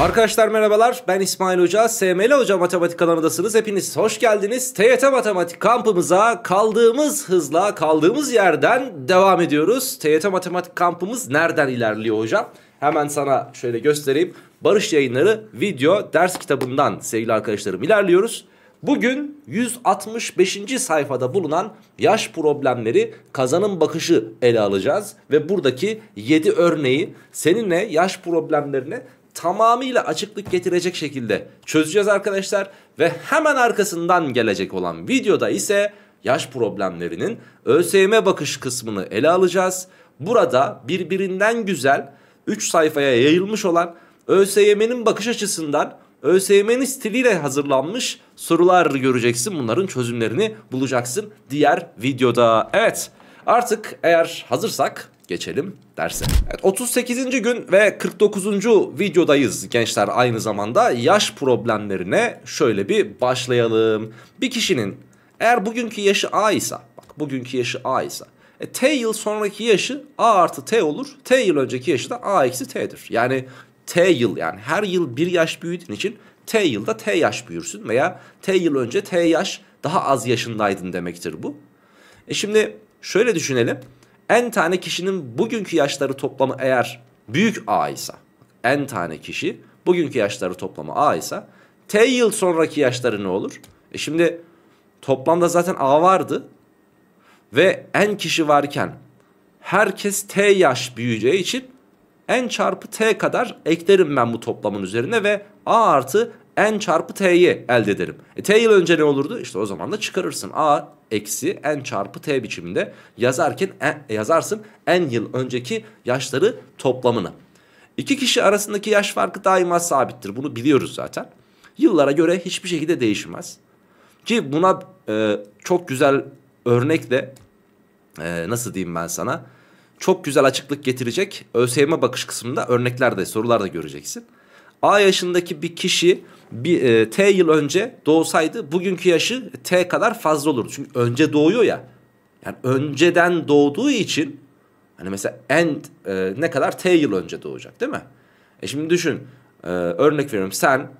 Arkadaşlar merhabalar ben İsmail Hoca. SML Hoca Matematik kanalındasınız. Hepiniz hoş geldiniz. TYT Matematik kampımıza kaldığımız hızla kaldığımız yerden devam ediyoruz. TYT Matematik kampımız nereden ilerliyor hocam? Hemen sana şöyle göstereyim. Barış Yayınları video ders kitabından sevgili arkadaşlarım ilerliyoruz. Bugün 165. sayfada bulunan yaş problemleri kazanım bakışı ele alacağız. Ve buradaki 7 örneği seninle yaş problemlerine tamamıyla açıklık getirecek şekilde çözeceğiz arkadaşlar. Ve hemen arkasından gelecek olan videoda ise yaş problemlerinin ÖSYM bakış kısmını ele alacağız. Burada birbirinden güzel 3 sayfaya yayılmış olan ÖSYM'nin bakış açısından ÖSYM'nin stiliyle hazırlanmış sorular göreceksin. Bunların çözümlerini bulacaksın diğer videoda. Evet artık eğer hazırsak geçelim derse. Evet, 38. gün ve 49. videodayız gençler aynı zamanda. Yaş problemlerine şöyle bir başlayalım. Bir kişinin eğer bugünkü yaşı A ise, bak bugünkü yaşı A ise e, T yıl sonraki yaşı A artı T olur. T yıl önceki yaşı da A eksi T'dir. Yani T yıl yani her yıl bir yaş büyüdüğün için T yılda T yaş büyürsün veya T yıl önce T yaş daha az yaşındaydın demektir bu. E şimdi şöyle düşünelim. N tane kişinin bugünkü yaşları toplamı eğer büyük A ise N tane kişi bugünkü yaşları toplamı A ise T yıl sonraki yaşları ne olur? E şimdi toplamda zaten A vardı ve N kişi varken herkes T yaş büyüyeceği için n çarpı t kadar eklerim ben bu toplamın üzerine ve a artı n çarpı t'yi elde ederim. E, t yıl önce ne olurdu? İşte o zaman da çıkarırsın. a eksi n çarpı t biçiminde yazarken e, yazarsın n yıl önceki yaşları toplamını. İki kişi arasındaki yaş farkı daima sabittir. Bunu biliyoruz zaten. Yıllara göre hiçbir şekilde değişmez. Ki buna e, çok güzel örnekle e, nasıl diyeyim ben sana çok güzel açıklık getirecek ÖSYM bakış kısmında örneklerde sorularda göreceksin. A yaşındaki bir kişi bir e, T yıl önce doğsaydı bugünkü yaşı T kadar fazla olurdu. Çünkü önce doğuyor ya. Yani önceden doğduğu için hani mesela en e, ne kadar T yıl önce doğacak değil mi? E şimdi düşün e, örnek veriyorum sen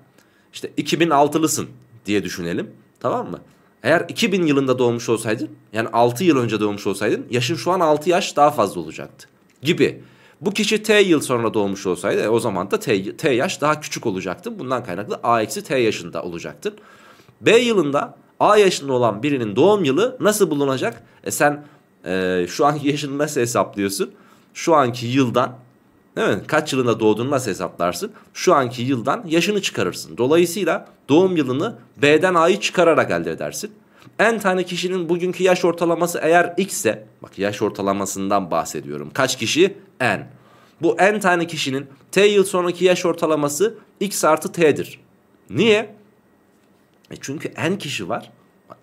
işte 2006'lısın diye düşünelim tamam mı? Eğer 2000 yılında doğmuş olsaydın yani 6 yıl önce doğmuş olsaydın yaşın şu an 6 yaş daha fazla olacaktı gibi. Bu kişi T yıl sonra doğmuş olsaydı e, o zaman da T, T yaş daha küçük olacaktı. Bundan kaynaklı A eksi T yaşında olacaktır. B yılında A yaşında olan birinin doğum yılı nasıl bulunacak? E sen e, şu anki yaşını nasıl hesaplıyorsun? Şu anki yıldan Değil mi? Kaç yılında doğduğunu nasıl hesaplarsın? Şu anki yıldan yaşını çıkarırsın. Dolayısıyla doğum yılını B'den A'yı çıkararak elde edersin. En tane kişinin bugünkü yaş ortalaması eğer X ise, bak yaş ortalamasından bahsediyorum. Kaç kişi? N. Bu N tane kişinin T yıl sonraki yaş ortalaması X artı T'dir. Niye? E çünkü N kişi var.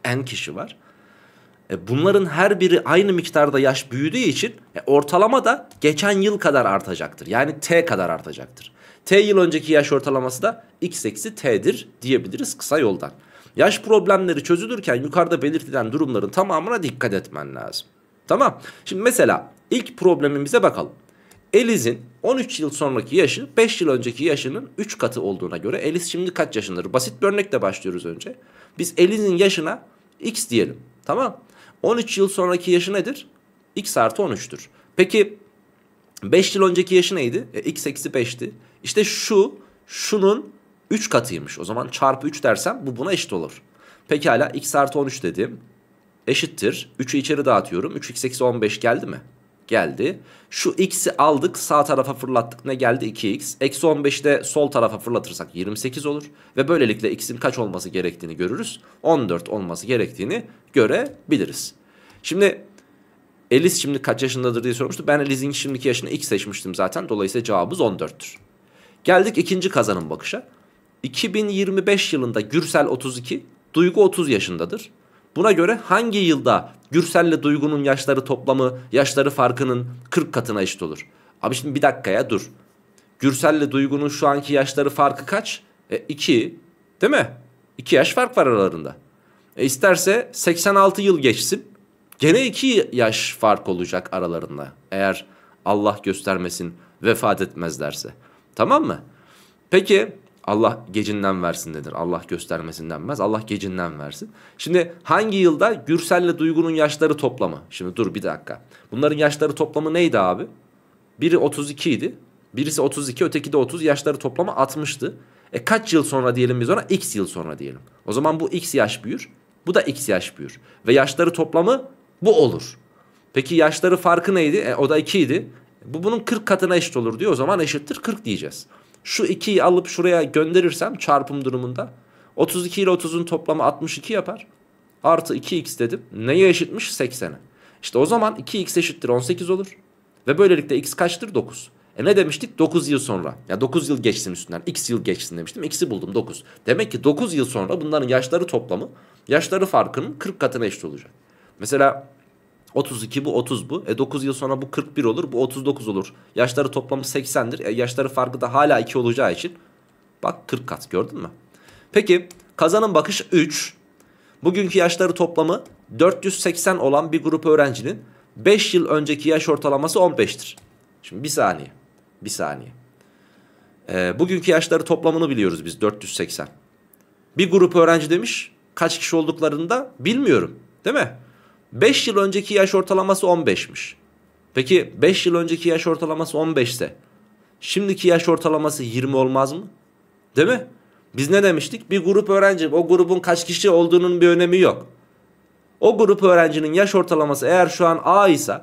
N kişi var. E bunların her biri aynı miktarda yaş büyüdüğü için e ortalama da geçen yıl kadar artacaktır. Yani t kadar artacaktır. T yıl önceki yaş ortalaması da x eksi t'dir diyebiliriz kısa yoldan. Yaş problemleri çözülürken yukarıda belirtilen durumların tamamına dikkat etmen lazım. Tamam. Şimdi mesela ilk problemimize bakalım. Eliz'in 13 yıl sonraki yaşı 5 yıl önceki yaşının 3 katı olduğuna göre Eliz şimdi kaç yaşındadır? Basit bir örnekle başlıyoruz önce. Biz Eliz'in yaşına x diyelim. Tamam. 13 yıl sonraki yaşı nedir? X artı 13'tür. Peki 5 yıl önceki yaşı neydi? E, X eksi 5'ti. İşte şu şunun 3 katıymış. O zaman çarpı 3 dersem bu buna eşit olur. Pekala x artı 13 dedim. Eşittir. 3'ü içeri dağıtıyorum. 3x eksi 15 geldi mi? Geldi. Şu x'i aldık sağ tarafa fırlattık. Ne geldi? 2x. Eksi 15'i de sol tarafa fırlatırsak 28 olur. Ve böylelikle x'in kaç olması gerektiğini görürüz. 14 olması gerektiğini görebiliriz. Şimdi Elis şimdi kaç yaşındadır diye sormuştu. Ben Elis'in şimdiki yaşını x seçmiştim zaten. Dolayısıyla cevabımız 14'tür. Geldik ikinci kazanım bakışa. 2025 yılında Gürsel 32, Duygu 30 yaşındadır. Buna göre hangi yılda Gürsel'le Duygu'nun yaşları toplamı yaşları farkının 40 katına eşit olur? Abi şimdi bir dakikaya dur. Gürsel'le Duygu'nun şu anki yaşları farkı kaç? 2 e, değil mi? 2 yaş fark var aralarında. E isterse 86 yıl geçsin. Gene 2 yaş fark olacak aralarında. Eğer Allah göstermesin vefat etmezlerse. Tamam mı? Peki Allah gecinden versin nedir? Allah göstermesin denmez. Allah gecinden versin. Şimdi hangi yılda Gürsel'le Duygu'nun yaşları toplamı? Şimdi dur bir dakika. Bunların yaşları toplamı neydi abi? Biri 32 idi. Birisi 32 öteki de 30 yaşları toplamı 60'tı. E kaç yıl sonra diyelim biz ona? X yıl sonra diyelim. O zaman bu X yaş büyür. Bu da X yaş büyür. Ve yaşları toplamı bu olur. Peki yaşları farkı neydi? E, o da 2 idi. Bu bunun 40 katına eşit olur diyor. O zaman eşittir 40 diyeceğiz. Şu 2'yi alıp şuraya gönderirsem çarpım durumunda 32 ile 30'un toplamı 62 yapar. Artı 2x dedim. Neye eşitmiş? 80'e. İşte o zaman 2x eşittir 18 olur. Ve böylelikle x kaçtır? 9. E ne demiştik? 9 yıl sonra. Ya 9 yıl geçsin üstünden. X yıl geçsin demiştim. X'i buldum 9. Demek ki 9 yıl sonra bunların yaşları toplamı yaşları farkının 40 katına eşit olacak. Mesela 32 bu 30 bu. E 9 yıl sonra bu 41 olur bu 39 olur. Yaşları toplamı 80'dir. E yaşları farkı da hala 2 olacağı için bak 40 kat gördün mü? Peki kazanım bakış 3. Bugünkü yaşları toplamı 480 olan bir grup öğrencinin 5 yıl önceki yaş ortalaması 15'tir. Şimdi bir saniye. Bir saniye. Ee, bugünkü yaşları toplamını biliyoruz biz 480. Bir grup öğrenci demiş kaç kişi olduklarını da bilmiyorum. Değil mi? 5 yıl önceki yaş ortalaması 15'miş. Peki 5 yıl önceki yaş ortalaması 15 ise şimdiki yaş ortalaması 20 olmaz mı? Değil mi? Biz ne demiştik? Bir grup öğrenci o grubun kaç kişi olduğunun bir önemi yok. O grup öğrencinin yaş ortalaması eğer şu an A ise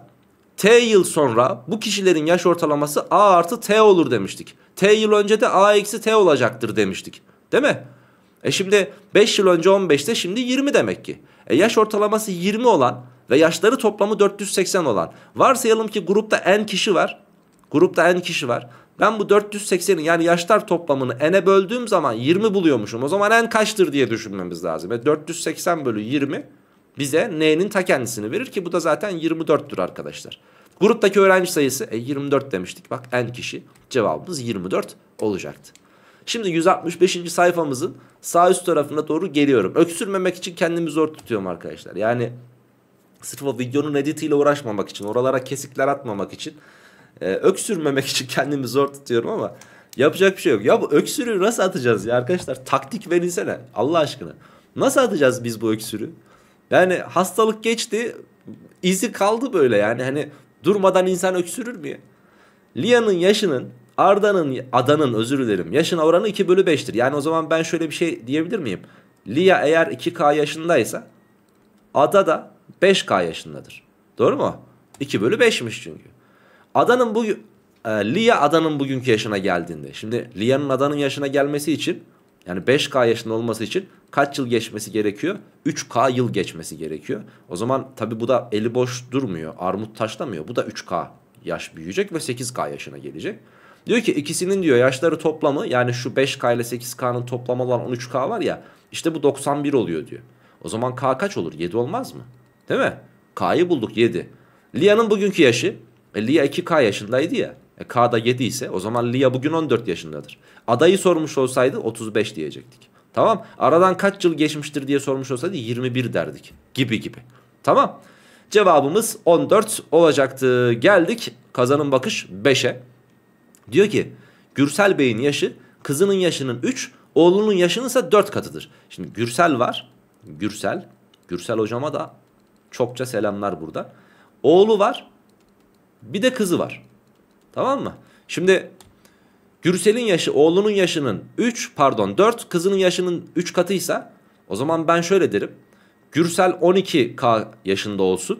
T yıl sonra bu kişilerin yaş ortalaması A artı T olur demiştik. T yıl önce de A eksi T olacaktır demiştik. Değil mi? E şimdi 5 yıl önce 15'te şimdi 20 demek ki. E yaş ortalaması 20 olan ve yaşları toplamı 480 olan. Varsayalım ki grupta n kişi var. Grupta n kişi var. Ben bu 480'in yani yaşlar toplamını n'e böldüğüm zaman 20 buluyormuşum. O zaman n kaçtır diye düşünmemiz lazım. E 480 bölü 20 bize n'nin ta kendisini verir ki bu da zaten 24'tür arkadaşlar. Gruptaki öğrenci sayısı e 24 demiştik. Bak n kişi cevabımız 24 olacaktı. Şimdi 165. sayfamızın sağ üst tarafına doğru geliyorum. Öksürmemek için kendimi zor tutuyorum arkadaşlar. Yani sırf o videonun editiyle uğraşmamak için, oralara kesikler atmamak için, e, öksürmemek için kendimi zor tutuyorum ama yapacak bir şey yok. Ya bu öksürüğü nasıl atacağız ya arkadaşlar? Taktik verinsene Allah aşkına. Nasıl atacağız biz bu öksürüğü? Yani hastalık geçti, izi kaldı böyle yani hani durmadan insan öksürür mü? Lia'nın yaşının Arda'nın Adanın özür dilerim yaşın oranı 2 bölü 5'tir. Yani o zaman ben şöyle bir şey diyebilir miyim? Lia eğer 2K yaşındaysa Ada da 5K yaşındadır. Doğru mu? 2 bölü 5'miş çünkü. Adanın bu e, Lia Adanın bugünkü yaşına geldiğinde. Şimdi Lia'nın Adanın yaşına gelmesi için yani 5K yaşında olması için kaç yıl geçmesi gerekiyor? 3K yıl geçmesi gerekiyor. O zaman tabi bu da eli boş durmuyor. Armut taşlamıyor. Bu da 3K yaş büyüyecek ve 8K yaşına gelecek. Diyor ki ikisinin diyor yaşları toplamı yani şu 5K ile 8K'nın toplamı olan 13K var ya işte bu 91 oluyor diyor. O zaman K kaç olur? 7 olmaz mı? Değil mi? K'yı bulduk 7. Lia'nın bugünkü yaşı e, Lia 2K yaşındaydı ya. E, K da 7 ise o zaman Lia bugün 14 yaşındadır. Adayı sormuş olsaydı 35 diyecektik. Tamam. Aradan kaç yıl geçmiştir diye sormuş olsaydı 21 derdik. Gibi gibi. Tamam. Cevabımız 14 olacaktı. Geldik kazanın bakış 5'e. Diyor ki Gürsel Bey'in yaşı kızının yaşının 3, oğlunun yaşının ise 4 katıdır. Şimdi Gürsel var. Gürsel. Gürsel hocama da çokça selamlar burada. Oğlu var. Bir de kızı var. Tamam mı? Şimdi Gürsel'in yaşı oğlunun yaşının 3 pardon 4 kızının yaşının 3 katıysa o zaman ben şöyle derim. Gürsel 12K yaşında olsun.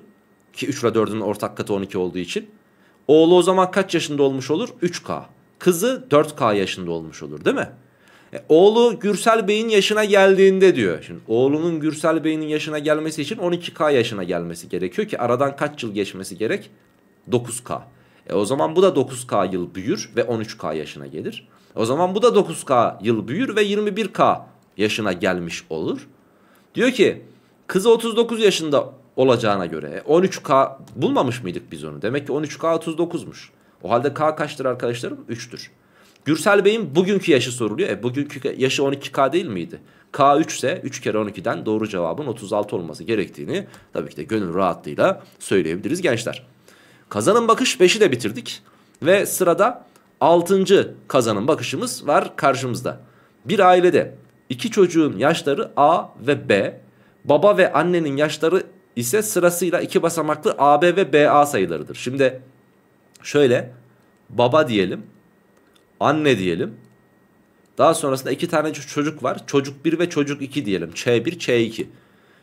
Ki 3 ile 4'ün ortak katı 12 olduğu için. Oğlu o zaman kaç yaşında olmuş olur? 3K. Kızı 4K yaşında olmuş olur değil mi? E, oğlu Gürsel Bey'in yaşına geldiğinde diyor. Şimdi oğlunun Gürsel Bey'in yaşına gelmesi için 12K yaşına gelmesi gerekiyor ki aradan kaç yıl geçmesi gerek? 9K. E o zaman bu da 9K yıl büyür ve 13K yaşına gelir. O zaman bu da 9K yıl büyür ve 21K yaşına gelmiş olur. Diyor ki kızı 39 yaşında olacağına göre 13K bulmamış mıydık biz onu? Demek ki 13K 39'muş. O halde K kaçtır arkadaşlarım? 3'tür. Gürsel Bey'in bugünkü yaşı soruluyor. E bugünkü yaşı 12K değil miydi? K 3 ise 3 kere 12'den doğru cevabın 36 olması gerektiğini tabii ki de gönül rahatlığıyla söyleyebiliriz gençler. Kazanın bakış 5'i de bitirdik. Ve sırada Altıncı kazanım bakışımız var karşımızda. Bir ailede iki çocuğun yaşları A ve B, baba ve annenin yaşları ise sırasıyla iki basamaklı AB ve BA sayılarıdır. Şimdi şöyle baba diyelim, anne diyelim. Daha sonrasında iki tane çocuk var. Çocuk 1 ve çocuk 2 diyelim. Ç1, Ç2.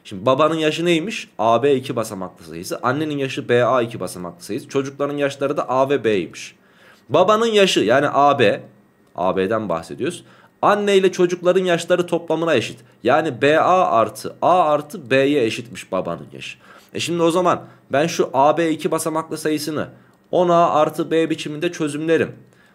Şimdi babanın yaşı neymiş? AB 2 basamaklı sayısı. Annenin yaşı BA 2 basamaklı sayısı. Çocukların yaşları da A ve B'ymiş. Babanın yaşı yani AB, AB'den bahsediyoruz. Anne ile çocukların yaşları toplamına eşit. Yani BA artı A artı B'ye eşitmiş babanın yaşı. E şimdi o zaman ben şu AB 2 basamaklı sayısını 10A artı B biçiminde çözümlerim.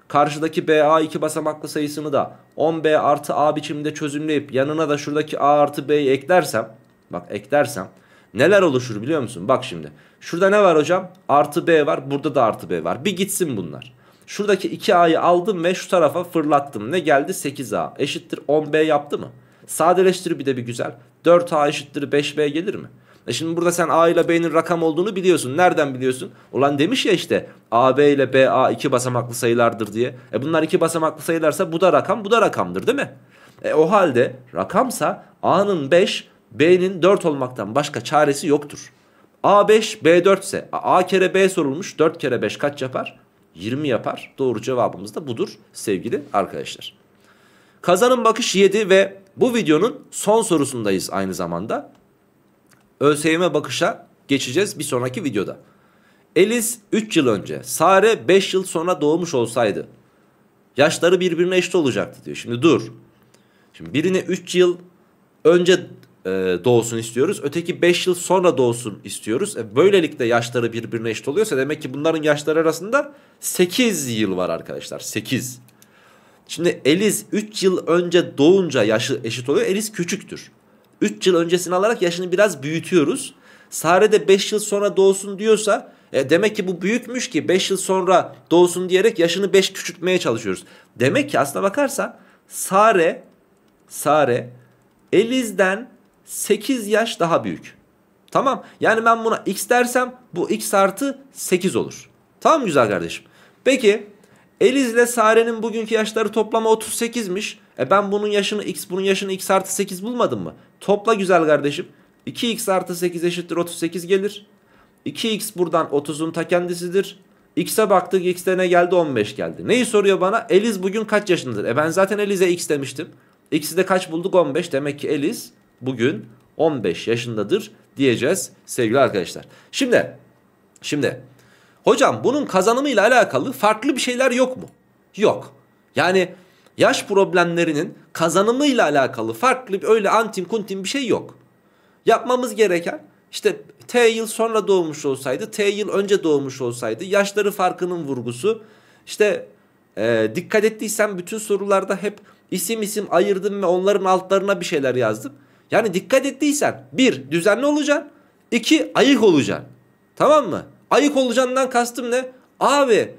Karşıdaki BA 2 basamaklı sayısını da 10B artı A biçiminde çözümleyip yanına da şuradaki A artı B'yi eklersem Bak eklersem neler oluşur biliyor musun? Bak şimdi. Şurada ne var hocam? Artı B var. Burada da artı B var. Bir gitsin bunlar. Şuradaki 2A'yı aldım ve şu tarafa fırlattım. Ne geldi? 8A. Eşittir 10B yaptı mı? Sadeleştir bir de bir güzel. 4A eşittir 5B gelir mi? E şimdi burada sen A ile B'nin rakam olduğunu biliyorsun. Nereden biliyorsun? Ulan demiş ya işte AB ile BA iki basamaklı sayılardır diye. E bunlar iki basamaklı sayılarsa bu da rakam bu da rakamdır değil mi? E o halde rakamsa A'nın 5 B'nin 4 olmaktan başka çaresi yoktur. A5 B4 ise A kere B sorulmuş 4 kere 5 kaç yapar? 20 yapar. Doğru cevabımız da budur sevgili arkadaşlar. Kazanım bakış 7 ve bu videonun son sorusundayız aynı zamanda. ÖSYM bakışa geçeceğiz bir sonraki videoda. Eliz 3 yıl önce, Sare 5 yıl sonra doğmuş olsaydı yaşları birbirine eşit olacaktı diyor. Şimdi dur. Şimdi birini 3 yıl önce e, doğsun istiyoruz. Öteki 5 yıl sonra doğsun istiyoruz. E, böylelikle yaşları birbirine eşit oluyorsa demek ki bunların yaşları arasında 8 yıl var arkadaşlar. 8. Şimdi Eliz 3 yıl önce doğunca yaşı eşit oluyor. Eliz küçüktür. 3 yıl öncesini alarak yaşını biraz büyütüyoruz. Sare de 5 yıl sonra doğsun diyorsa e demek ki bu büyükmüş ki 5 yıl sonra doğsun diyerek yaşını 5 küçültmeye çalışıyoruz. Demek ki aslına bakarsan Sare Sare Eliz'den 8 yaş daha büyük. Tamam yani ben buna x dersem bu x artı 8 olur. Tamam güzel kardeşim. Peki Eliz ile Sare'nin bugünkü yaşları toplama 38'miş. E ben bunun yaşını x bunun yaşını x artı 8 bulmadım mı? Topla güzel kardeşim. 2x artı 8 eşittir 38 gelir. 2x buradan 30'un ta kendisidir. X'e baktık x'te ne geldi 15 geldi. Neyi soruyor bana? Eliz bugün kaç yaşındadır? E ben zaten Eliz'e x demiştim. X'i de kaç bulduk 15 demek ki Eliz bugün 15 yaşındadır diyeceğiz sevgili arkadaşlar. Şimdi şimdi hocam bunun kazanımıyla alakalı farklı bir şeyler yok mu? Yok. Yani yaş problemlerinin kazanımıyla alakalı farklı öyle antim kuntim bir şey yok. Yapmamız gereken işte T yıl sonra doğmuş olsaydı, T yıl önce doğmuş olsaydı, yaşları farkının vurgusu. İşte e, dikkat ettiysen bütün sorularda hep isim isim ayırdım ve onların altlarına bir şeyler yazdım. Yani dikkat ettiysen bir düzenli olacaksın. iki ayık olacaksın. Tamam mı? Ayık olacağından kastım ne? Abi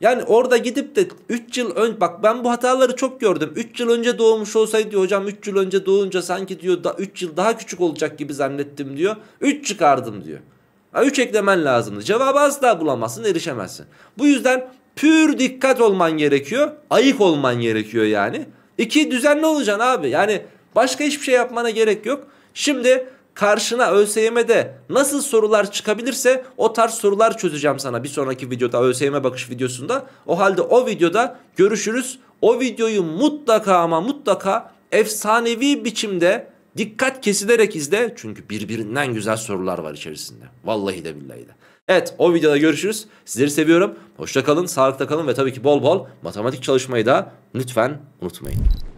yani orada gidip de 3 yıl ön bak ben bu hataları çok gördüm. 3 yıl önce doğmuş olsaydı hocam 3 yıl önce doğunca sanki diyor da 3 yıl daha küçük olacak gibi zannettim diyor. 3 çıkardım diyor. 3 eklemen lazımdı. Cevabı asla bulamazsın, erişemezsin. Bu yüzden pür dikkat olman gerekiyor. Ayık olman gerekiyor yani. İki düzenli olacaksın abi. Yani Başka hiçbir şey yapmana gerek yok. Şimdi karşına ÖSYM'de nasıl sorular çıkabilirse o tarz sorular çözeceğim sana bir sonraki videoda ÖSYM bakış videosunda. O halde o videoda görüşürüz. O videoyu mutlaka ama mutlaka efsanevi biçimde dikkat kesilerek izle. Çünkü birbirinden güzel sorular var içerisinde. Vallahi de billahi de. Evet o videoda görüşürüz. Sizleri seviyorum. Hoşça kalın, sağlıkta kalın ve tabii ki bol bol matematik çalışmayı da lütfen unutmayın.